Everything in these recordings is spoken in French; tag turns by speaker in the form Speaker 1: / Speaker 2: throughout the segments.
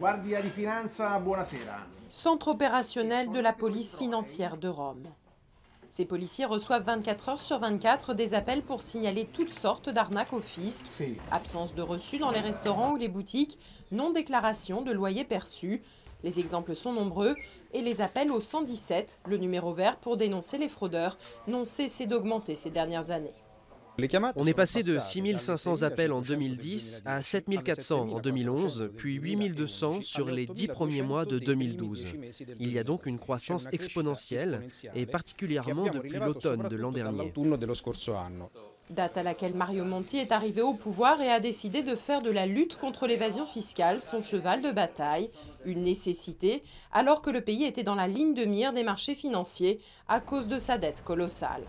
Speaker 1: Guardia di Finanza, buonasera.
Speaker 2: Centre opérationnel de la police financière de Rome. Ces policiers reçoivent 24 heures sur 24 des appels pour signaler toutes sortes d'arnaques au fisc. Absence de reçus dans les restaurants ou les boutiques, non-déclaration de loyer perçu. Les exemples sont nombreux et les appels au 117, le numéro vert pour dénoncer les fraudeurs, n'ont cessé d'augmenter ces dernières années.
Speaker 3: On est passé de 6500 appels en 2010 à 7400 en 2011, puis 8200 sur les 10 premiers mois de 2012. Il y a donc une croissance exponentielle, et particulièrement depuis l'automne de l'an dernier.
Speaker 2: Date à laquelle Mario Monti est arrivé au pouvoir et a décidé de faire de la lutte contre l'évasion fiscale son cheval de bataille, une nécessité alors que le pays était dans la ligne de mire des marchés financiers à cause de sa dette colossale.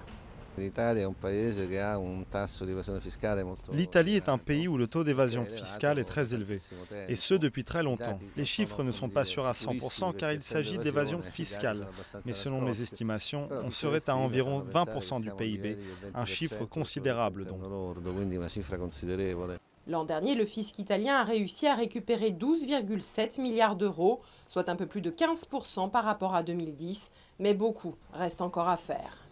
Speaker 4: L'Italie est un pays où le taux d'évasion fiscale est très élevé, et ce depuis très longtemps. Les chiffres ne sont pas sûrs à 100% car il s'agit d'évasion fiscale, mais selon mes estimations, on serait à environ 20% du PIB, un chiffre considérable donc.
Speaker 2: L'an dernier, le fisc italien a réussi à récupérer 12,7 milliards d'euros, soit un peu plus de 15% par rapport à 2010, mais beaucoup reste encore à faire.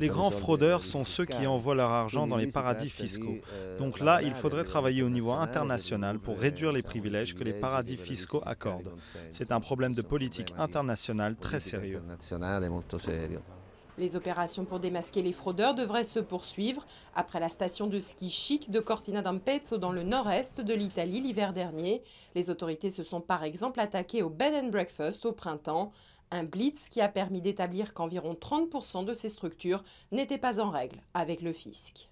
Speaker 4: Les grands fraudeurs sont ceux qui envoient leur argent dans les paradis fiscaux.
Speaker 3: eh,
Speaker 4: Donc là, il faudrait travailler au niveau international pour réduire les privilèges que les paradis fiscaux accordent. C'est un problème de politique internationale très sérieux.
Speaker 2: Les opérations pour démasquer les fraudeurs devraient se poursuivre après la station de ski chic de Cortina d'Ampezzo dans le nord-est de l'Italie l'hiver dernier. Les autorités se sont par exemple attaquées au bed and breakfast au printemps. Un blitz qui a permis d'établir qu'environ 30% de ces structures n'étaient pas en règle avec le fisc.